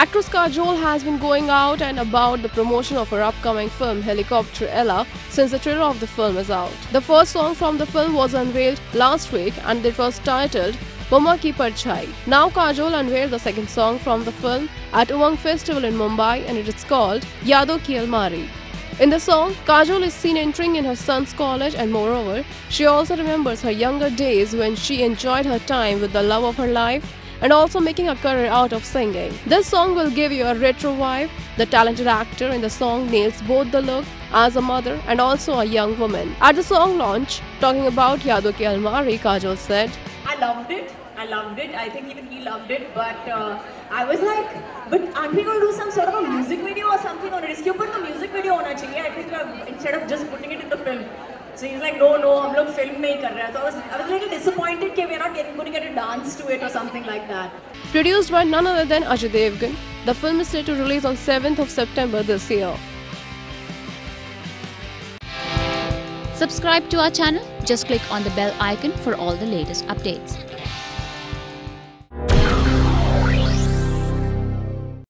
Actress Kajol has been going out and about the promotion of her upcoming film Helicopter Eela since the trailer of the film is out. The first song from the film was unveiled last week and it was titled Mumma Ki Parchai. Now Kajol unveiled the second song from the film at Umang Festival in Mumbai and it is called Yaadon Ki Almari. In the song, Kajol is seen entering in her son's college and moreover, she also remembers her younger days when she enjoyed her time with the love of her life and also making a career out of singing. This song will give you a retro vibe. The talented actor in the song nails both the look as a mother and also a young woman. At the song launch, talking about Yaadon Ki Almari, Kajol said, I loved it. I loved it. I think even he loved it. But uh, I was like, but aren't we going to do some sort of a music video or something on it? Iske upar to music video hona chahiye. I think uh, instead of just putting it in the film. So he's like, no, no, I'm film filmmaker. So I was, I was a little disappointed dance to it or something like that. Produced by none other than Ajay Devgn, the film is set to release on 7th of September this year. Subscribe to our channel. Just click on the bell icon for all the latest updates.